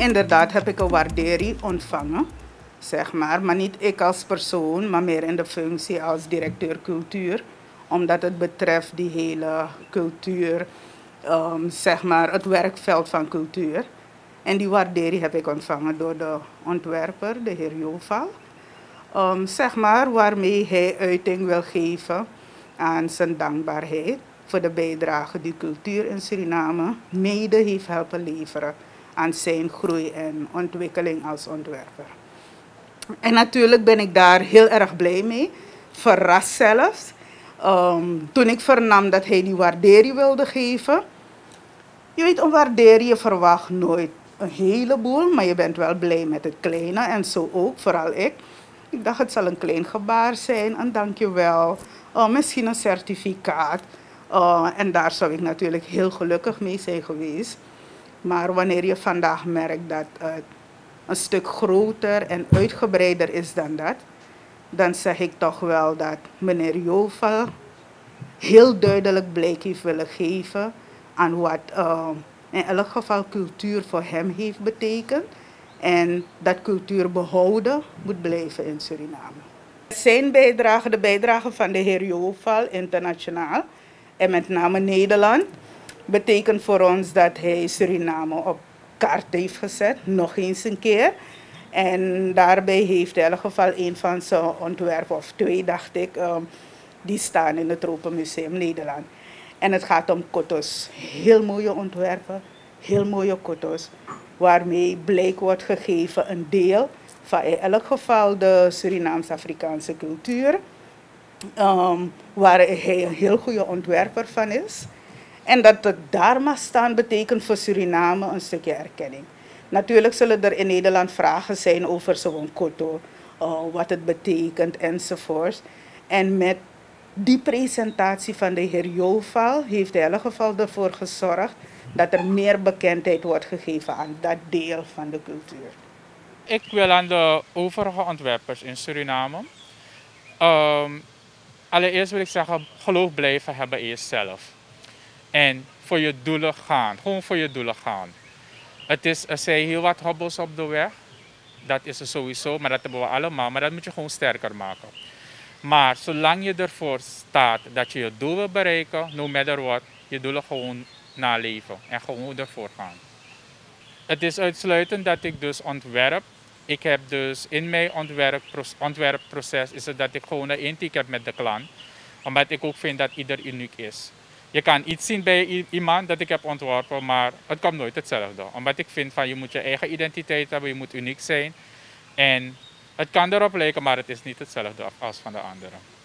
inderdaad heb ik een waardering ontvangen, zeg maar. Maar niet ik als persoon, maar meer in de functie als directeur cultuur. Omdat het betreft die hele cultuur, ehm, zeg maar het werkveld van cultuur. En die waardering heb ik ontvangen door de ontwerper, de heer Joval. Um, zeg maar waarmee hij uiting wil geven aan zijn dankbaarheid voor de bijdrage die cultuur in Suriname mede heeft helpen leveren aan zijn groei en ontwikkeling als ontwerper. En natuurlijk ben ik daar heel erg blij mee, verrast zelfs. Um, toen ik vernam dat hij die waardering wilde geven. Je weet, een waardering verwacht nooit een heleboel, maar je bent wel blij met het kleine en zo ook, vooral ik. Ik dacht het zal een klein gebaar zijn, een dankjewel, uh, misschien een certificaat. Uh, en daar zou ik natuurlijk heel gelukkig mee zijn geweest. Maar wanneer je vandaag merkt dat het een stuk groter en uitgebreider is dan dat, dan zeg ik toch wel dat meneer Joval heel duidelijk blijk heeft willen geven aan wat uh, in elk geval cultuur voor hem heeft betekend. En dat cultuur behouden moet blijven in Suriname. Zijn bijdrage, de bijdrage van de heer Joval internationaal en met name Nederland, betekent voor ons dat hij Suriname op kaart heeft gezet, nog eens een keer. En daarbij heeft hij in elk geval een van zijn ontwerpen, of twee dacht ik, um, die staan in het Tropenmuseum Nederland. En het gaat om kotos. Heel mooie ontwerpen, heel mooie kotos. Waarmee blijk wordt gegeven een deel van in elk geval de Surinaams-Afrikaanse cultuur. Um, waar hij een heel goede ontwerper van is. En dat het daar mag staan betekent voor Suriname een stukje erkenning. Natuurlijk zullen er in Nederland vragen zijn over zo'n koto, uh, wat het betekent enzovoort. En met die presentatie van de heer Joval heeft in elk geval ervoor gezorgd dat er meer bekendheid wordt gegeven aan dat deel van de cultuur. Ik wil aan de overige ontwerpers in Suriname. Um, allereerst wil ik zeggen, geloof blijven hebben in jezelf. En voor je doelen gaan. Gewoon voor je doelen gaan. Het is, er zijn heel wat hobbels op de weg. Dat is er sowieso, maar dat hebben we allemaal. Maar dat moet je gewoon sterker maken. Maar zolang je ervoor staat dat je je doel wil bereiken, no matter what, je doelen gewoon naleven en gewoon ervoor gaan. Het is uitsluitend dat ik dus ontwerp. Ik heb dus in mijn ontwerp, ontwerpproces is het dat ik gewoon een intake heb met de klant. Omdat ik ook vind dat ieder uniek is. Je kan iets zien bij iemand dat ik heb ontworpen, maar het komt nooit hetzelfde. Omdat ik vind van je moet je eigen identiteit hebben, je moet uniek zijn. En het kan erop lijken, maar het is niet hetzelfde als van de anderen.